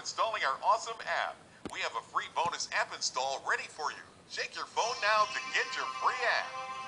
installing our awesome app. We have a free bonus app install ready for you. Shake your phone now to get your free app.